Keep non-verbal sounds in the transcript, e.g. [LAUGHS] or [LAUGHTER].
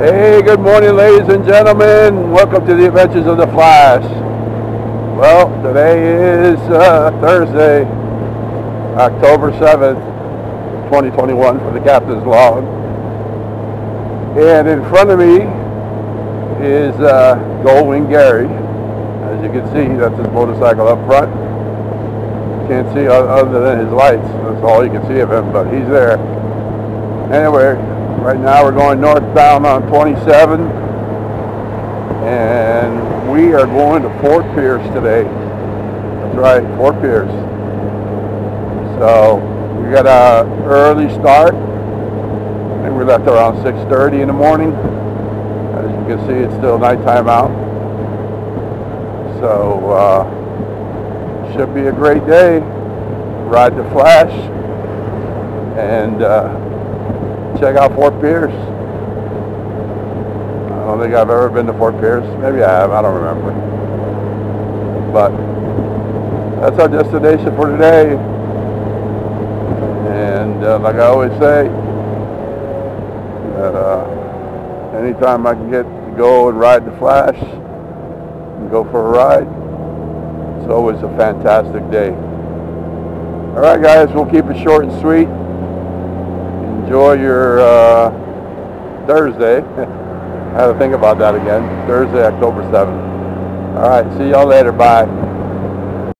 Hey, good morning, ladies and gentlemen. Welcome to the Adventures of the Flash. Well, today is uh, Thursday, October 7th, 2021 for the Captain's Log. And in front of me is uh, Goldwing Gary. As you can see, that's his motorcycle up front. Can't see other than his lights. That's all you can see of him, but he's there. Anyway, Right now we're going northbound on 27 and we are going to Fort Pierce today. That's right, Fort Pierce. So we got a early start. I think we left around 6.30 in the morning. As you can see, it's still nighttime out. So uh, should be a great day. Ride the Flash and uh, check out Fort Pierce. I don't think I've ever been to Fort Pierce. Maybe I have. I don't remember. But that's our destination for today. And uh, like I always say, that uh, anytime I can get to go and ride the Flash and go for a ride, it's always a fantastic day. All right, guys, we'll keep it short and sweet enjoy your uh, Thursday. [LAUGHS] I had to think about that again. Thursday, October 7th. All right, see y'all later. Bye.